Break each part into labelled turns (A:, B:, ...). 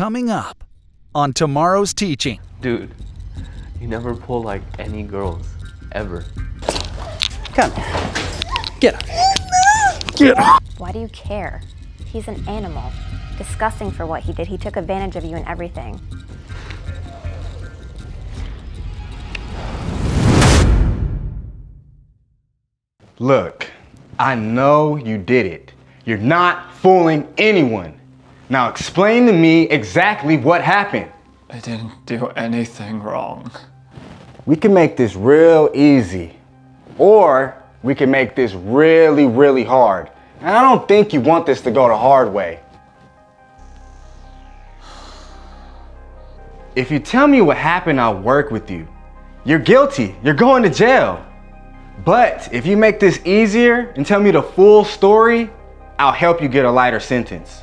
A: coming up on tomorrow's teaching.
B: Dude, you never pull like any girls, ever.
C: Come here. Get up. Get up.
D: Why do you care? He's an animal. Disgusting for what he did. He took advantage of you and everything.
E: Look, I know you did it. You're not fooling anyone. Now explain to me exactly what happened.
F: I didn't do anything wrong.
E: We can make this real easy, or we can make this really, really hard. And I don't think you want this to go the hard way. If you tell me what happened, I'll work with you. You're guilty. You're going to jail. But if you make this easier and tell me the full story, I'll help you get a lighter sentence.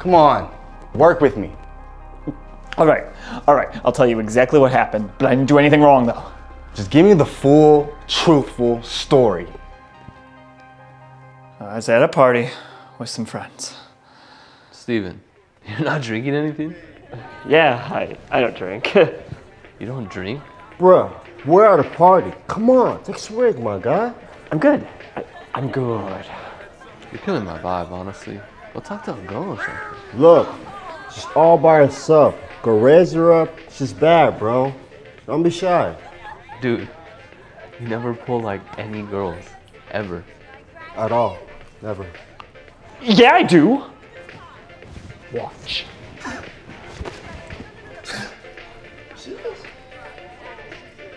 E: Come on, work with me.
F: All right, all right. I'll tell you exactly what happened, but I didn't do anything wrong though.
E: Just give me the full, truthful story.
F: I was at a party with some friends.
B: Steven, you're not drinking anything?
G: Yeah, I, I don't drink.
B: you don't drink?
H: Bruh, we're at a party. Come on, take a swig, my guy.
G: I'm good. I, I'm good.
B: You're killing my vibe, honestly. Go talk to a girl or something.
H: Look, she's all by herself. Go raise her up. She's bad, bro. Don't be shy.
B: Dude, you never pull like any girls, ever.
H: At all. Never.
G: Yeah, I do. Watch.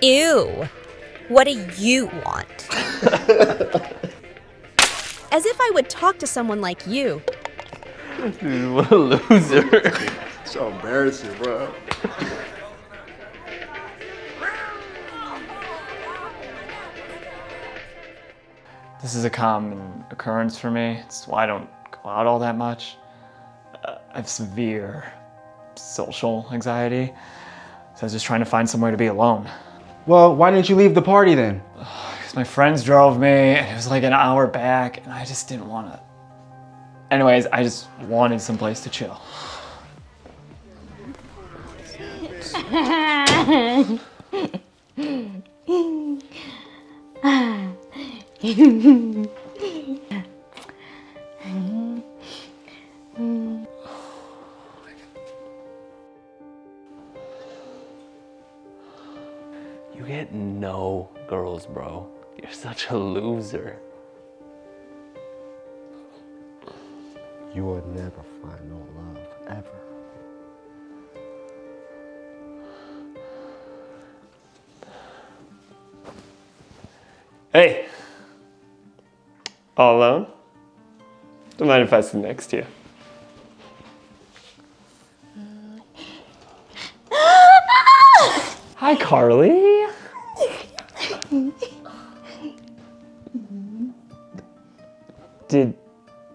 I: Ew. What do you want? As if I would talk to someone like you.
B: Dude, what a loser.
H: so embarrassing, bro.
F: This is a common occurrence for me. It's why I don't go out all that much. Uh, I have severe social anxiety, so I was just trying to find somewhere to be alone.
E: Well, why didn't you leave the party then?
F: Because my friends drove me, and it was like an hour back, and I just didn't want to. Anyways, I just wanted someplace to chill.
B: You get no girls, bro. You're such a loser.
H: You will never find no love, ever.
G: Hey. All alone? Don't mind if I sit next to you. Hi, Carly. Did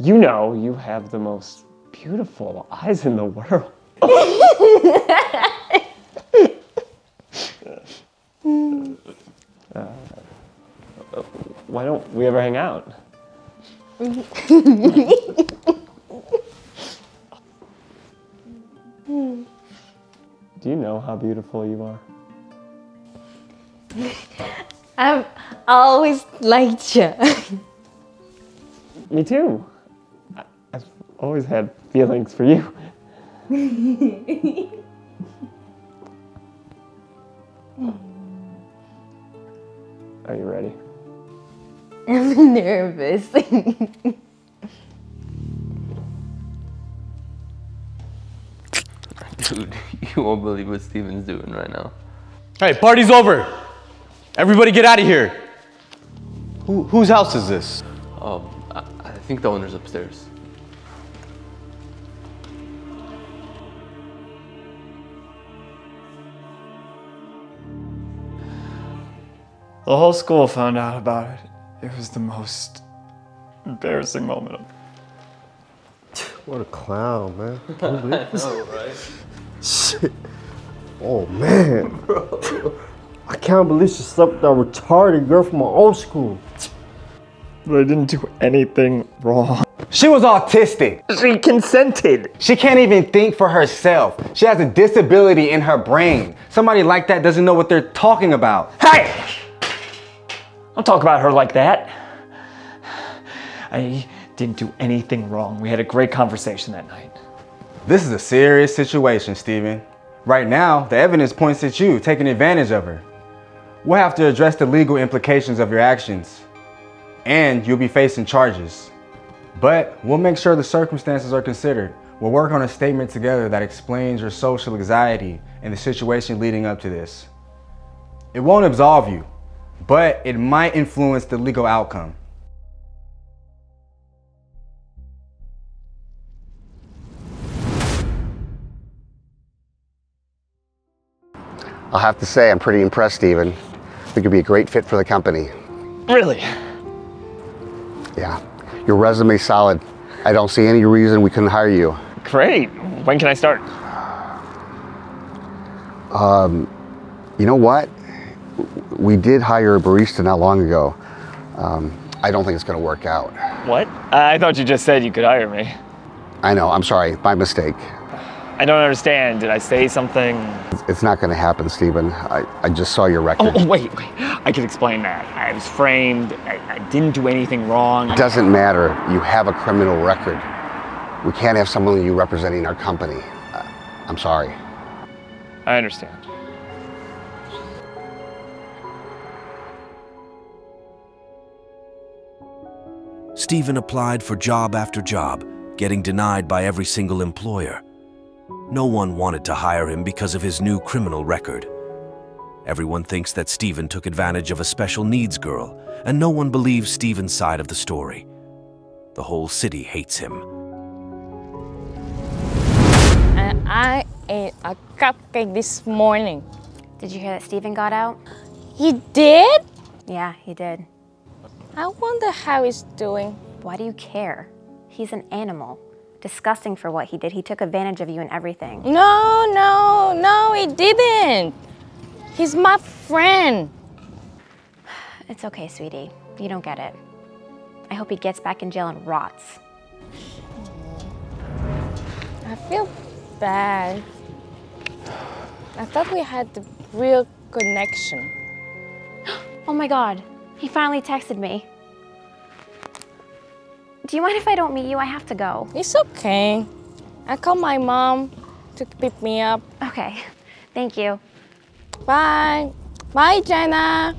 G: you know you have the most beautiful eyes in the world? Uh, why don't we ever hang out? Do you know how beautiful you are?
J: I've always liked you.
G: Me too. I- always had feelings for you. Are you ready?
J: I'm nervous.
B: Dude, you won't believe what Steven's doing right now.
K: Hey, party's over. Everybody get out of here. Who, whose house is this?
B: Oh, I, I think the owner's upstairs.
F: The whole school found out about it. It was the most embarrassing moment of
H: What a clown, man. Can you believe this?
B: know, right?
H: Shit. Oh, man. I can't believe she slept with that retarded girl from my old school.
F: But I didn't do anything wrong.
E: She was autistic.
G: She consented.
E: She can't even think for herself. She has a disability in her brain. Somebody like that doesn't know what they're talking about.
G: Hey! Don't talk about her like that. I didn't do anything wrong. We had a great conversation that night.
E: This is a serious situation, Steven. Right now, the evidence points at you taking advantage of her. We'll have to address the legal implications of your actions, and you'll be facing charges. But we'll make sure the circumstances are considered. We'll work on a statement together that explains your social anxiety and the situation leading up to this. It won't absolve you, but it might influence the legal outcome.
L: I'll have to say, I'm pretty impressed, Steven. I think you'd be a great fit for the company.
G: Really?
L: Yeah. Your resume's solid. I don't see any reason we couldn't hire you.
G: Great. When can I start?
L: Um, you know what? We did hire a barista not long ago. Um, I don't think it's going to work out.
G: What? I thought you just said you could hire me.
L: I know. I'm sorry. My mistake.
G: I don't understand. Did I say something?
L: It's not going to happen, Stephen. I, I just saw your record.
G: Oh, oh, wait, wait. I can explain that. I was framed. I, I didn't do anything wrong.
L: It doesn't matter. You have a criminal record. We can't have someone like you representing our company. Uh, I'm sorry.
G: I understand.
M: Stephen applied for job after job, getting denied by every single employer. No one wanted to hire him because of his new criminal record. Everyone thinks that Stephen took advantage of a special needs girl, and no one believes Stephen's side of the story. The whole city hates him.
J: And I ate a cupcake this morning.
D: Did you hear that Stephen got out?
J: He did?
D: Yeah, he did.
J: I wonder how he's doing.
D: Why do you care? He's an animal. Disgusting for what he did. He took advantage of you and everything.
J: No, no, no, he didn't. He's my friend.
D: It's okay, sweetie. You don't get it. I hope he gets back in jail and rots.
J: I feel bad. I thought we had the real connection.
D: Oh my god, he finally texted me. Do you mind if I don't meet you? I have to go.
J: It's okay. I called my mom to pick me up.
D: Okay, thank you.
J: Bye. Bye, Jenna.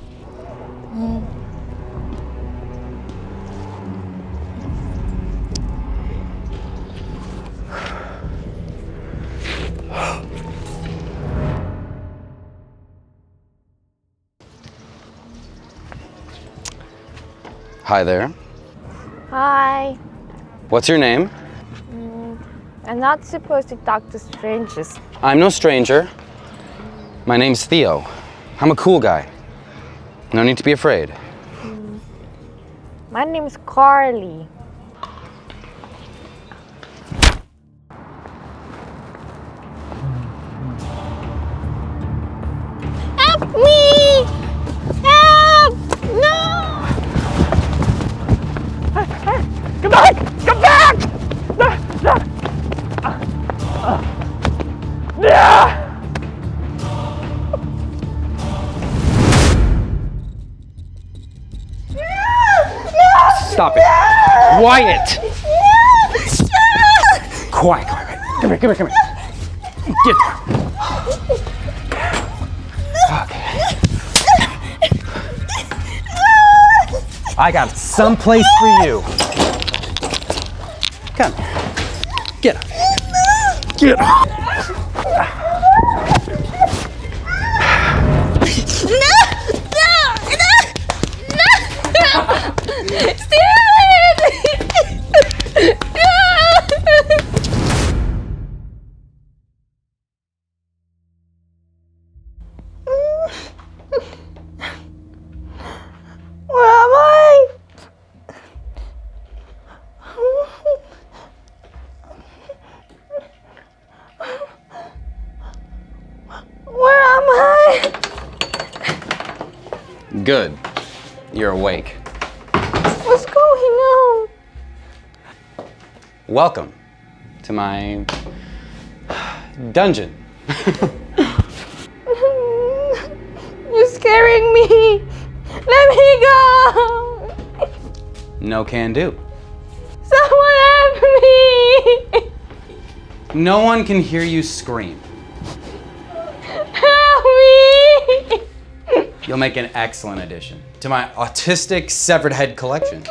N: Hi there.
J: Hi.
N: What's your name?
J: Mm, I'm not supposed to talk to strangers.
N: I'm no stranger. My name's Theo. I'm a cool guy. No need to be afraid.
J: Mm. My name is Carly. Help me!
C: Quiet. Quiet, quiet, quiet. Come here, come here, come here. Get Okay. I got someplace for you. Come. Get up. Get up.
N: Good. You're awake.
J: What's going on?
N: welcome to my dungeon.
J: You're scaring me. Let me go.
N: No can do.
J: Someone help me.
N: No one can hear you scream. You'll make an excellent addition to my autistic severed head collection.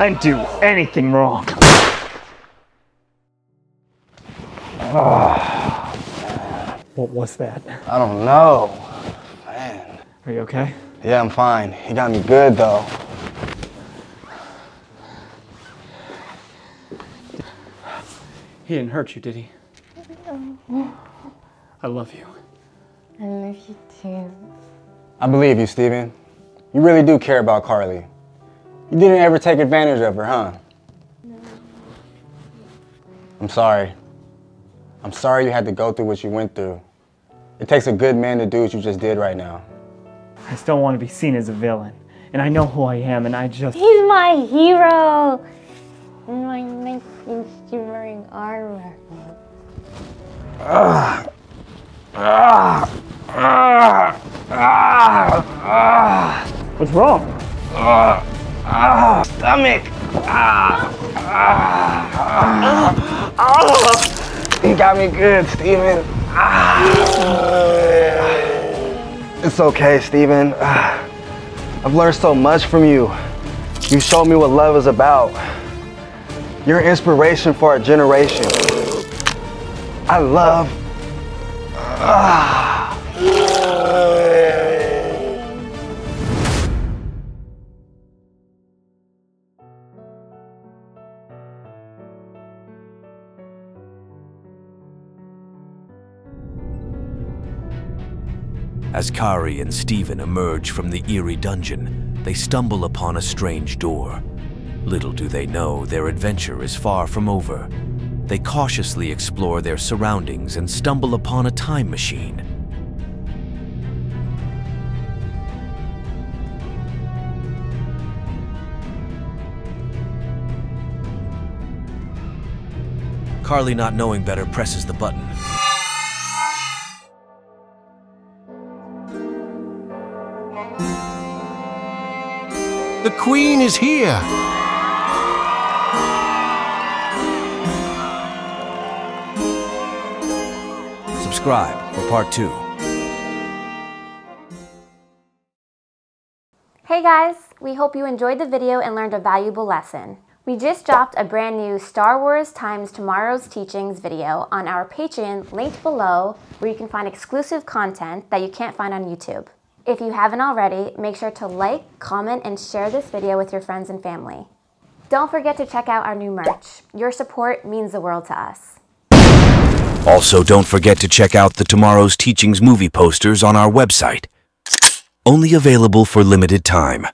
F: I didn't do anything wrong. What was that?
E: I don't know. Man.
F: Are you okay?
E: Yeah, I'm fine. He got me good though.
F: He didn't hurt you, did he? No. I love you.
J: I love you too.
E: I believe you, Steven. You really do care about Carly. You didn't ever take advantage of her, huh? I'm sorry. I'm sorry you had to go through what you went through. It takes a good man to do what you just did right now.
F: I still want to be seen as a villain. And I know who I am, and I just.
J: He's my hero. My nice and shimmering armor.
F: What's wrong?
E: Stomach! He got me good, Steven. It's okay, Steven. I've learned so much from you. You showed me what love is about. You're inspiration for our generation. I love.
M: As Kari and Stephen emerge from the eerie dungeon, they stumble upon a strange door. Little do they know their adventure is far from over. They cautiously explore their surroundings and stumble upon a time machine. Carly, not knowing better, presses the button.
O: The Queen is here!
M: Subscribe for part two.
D: Hey guys, we hope you enjoyed the video and learned a valuable lesson. We just dropped a brand new Star Wars times Tomorrow's Teachings video on our Patreon linked below where you can find exclusive content that you can't find on YouTube. If you haven't already, make sure to like, comment, and share this video with your friends and family. Don't forget to check out our new merch. Your support means the world to us.
M: Also, don't forget to check out the Tomorrow's Teachings movie posters on our website. Only available for limited time.